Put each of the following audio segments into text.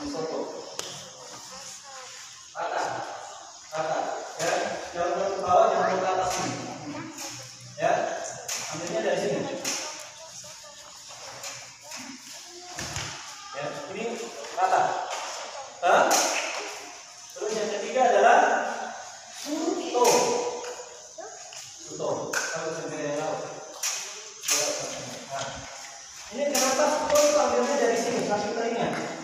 Ya, jangan bawah, jangan atas. Ya, ambilnya dari sini. Ya, ini rata. Yang ketiga adalah Kalau. Ini kenapa Suto ambilnya dari sini, kaki teringat.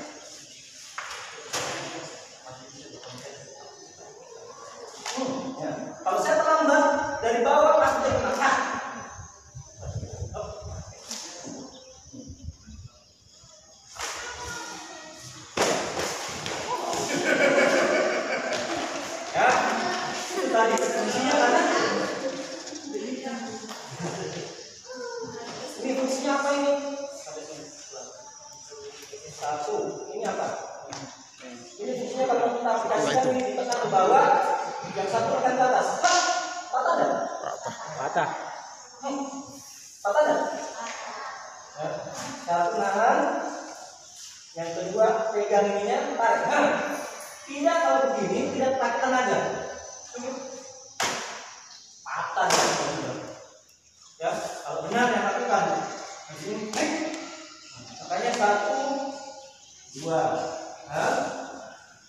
Ini apa ini? Satu, ini apa? Ini fungsinya kalau kita aplikasikan ini bawah, yang satu atas. Patah? Patah. Hmm, patah? Ya, Satu yang kedua pegang tarik. Nah, tidak kalau begini, tidak pakai tenaga. Patah ya. Ya, kalau benar yang lakukan. Di sini, naik. Makanya satu, dua, nah,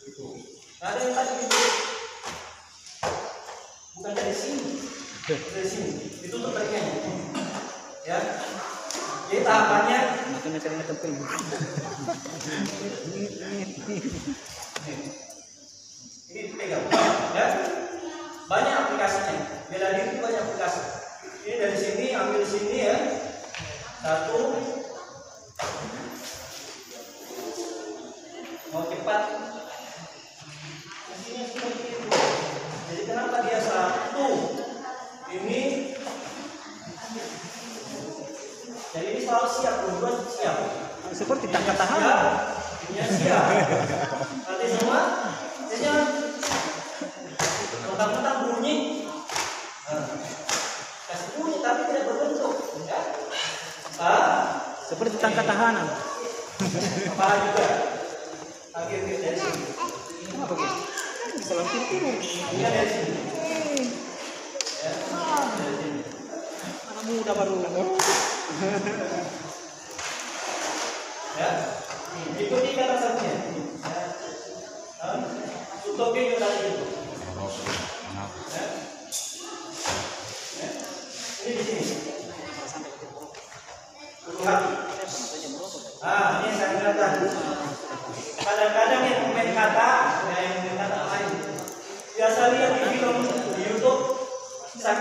itu. Nah, ada yang tadi itu. Bukan dari sini, dari sini. Itu tariknya. Ya. Jadi tahapannya Makin sering tempel. ini pegang ya banyak aplikasinya bela diri banyak aplikasi ini dari sini ambil sini ya satu Seperti siap tahan. ini siap nanti semua jangan mentang-mentang bunyi Nah, kasih bunyi tapi tidak berbentuk ya ah Seperti tangga tahanan. kepala juga akhir dari sini Kenapa gitu? Bisa langsung turun. ini dari sini ya dari sini Anak muda baru. Ya. Ikuti kata satunya. Ya juga tadi. Itu ya. Ini di Ah, ini. Kadang-kadang yang komen kata, ya yang komen kata lain. Biasa lihat di film di YouTube, lihat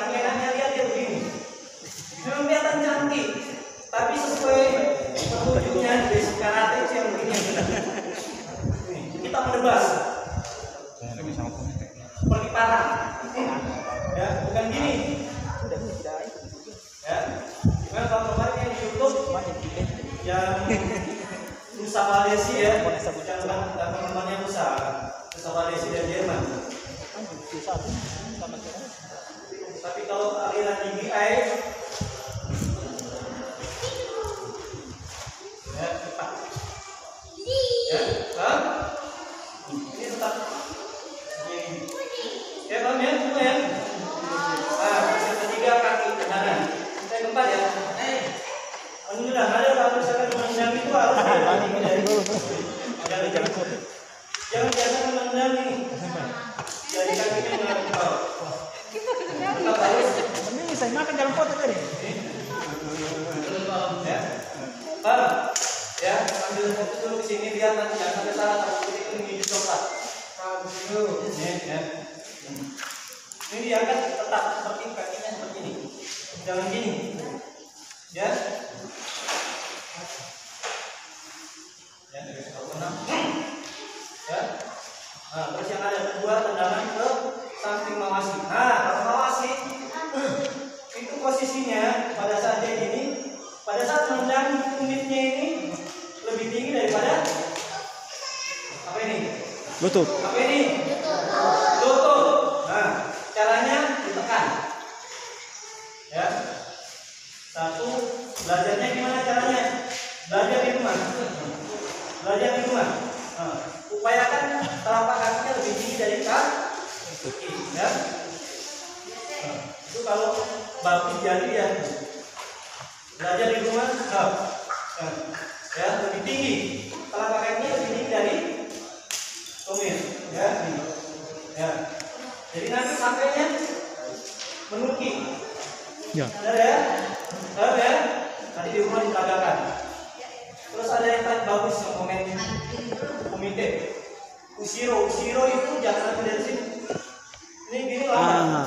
kelihatan cantik, tapi sesuai petunjuknya di basic karate itu yang begini yang benar. Nih, Kita menebas seperti parang. Ya, bukan gini. Ya, gimana kalau kemarin yang di YouTube yang Musa Malaysia ya, yang teman-temannya Musa, Musa Malaysia dan Jerman. Tapi kalau aliran air, Ya, paham ya, semua ya. Nah, yang ketiga kaki kanan. Saya keempat ya. Alhamdulillah, ada kalau misalkan menendang itu harus dari jangan biasa menendang ini dari kakinya mengarah ke bawah. Tetap harus Ini saya makan dalam kota tadi. ya. Paham? Ya, ambil foto dulu ke sini lihat nanti jangan sampai salah takut itu ini coklat. Ini ya. Ini diangkat tetap seperti kakinya seperti ini. Jangan gini. Ya. Ya. Ya. Nah, terus yang ada kedua tendangan ke samping mawasi. Nah, kalau mawasi itu posisinya pada saat dia gini, pada saat menendang unitnya ini lebih tinggi daripada ini? Apa ini? Lutut. Nah, caranya ditekan. Ya. Satu, belajarnya gimana caranya? Belajar di rumah. Belajar di rumah. Nah, upayakan telapak kakinya lebih tinggi dari kaki. Ya. Nah, itu kalau bagus jadi ya. Belajar di rumah. Nah, ya, ya lebih tinggi. Telapak kakinya lebih tinggi dari tumit. Ya, ya. Jadi nanti sampainya menuki. Ya. Ada ya? Paham ya? Nanti di rumah diperagakan. Terus ada yang tadi bagus yang komen komite. Usiro, usiro itu jangan dari sini. Ini gini lah. Ah,